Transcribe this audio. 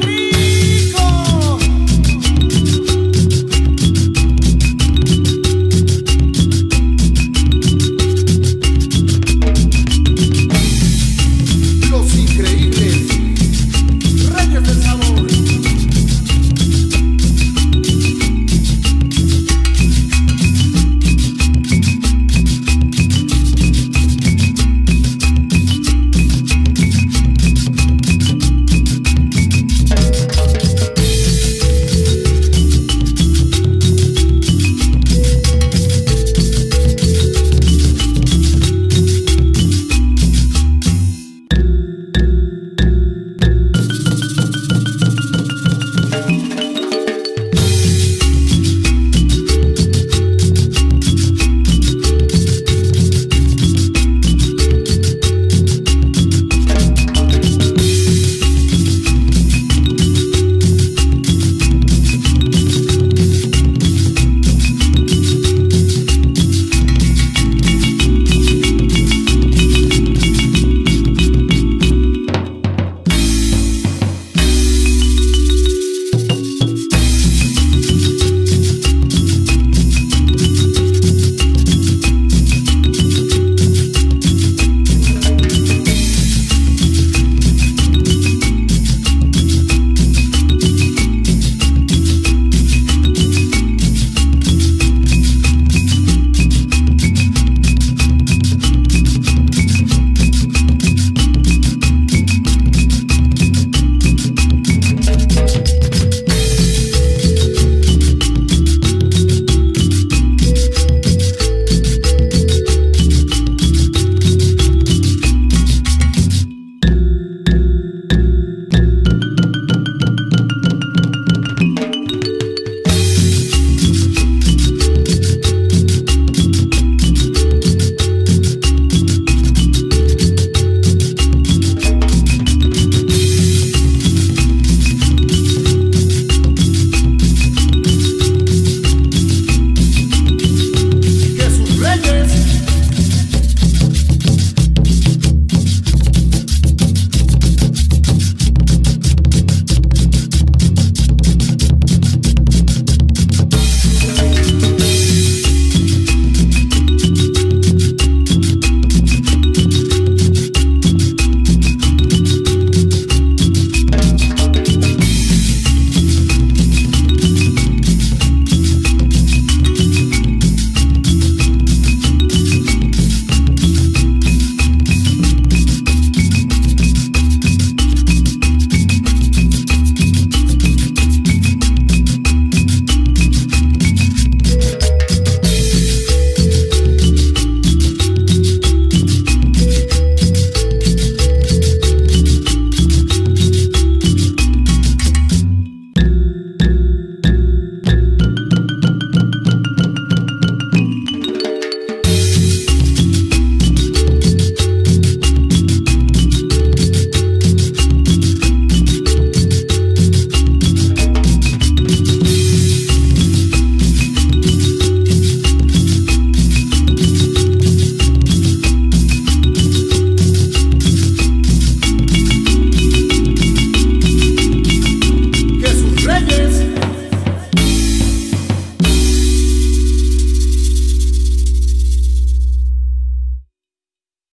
Hallelujah.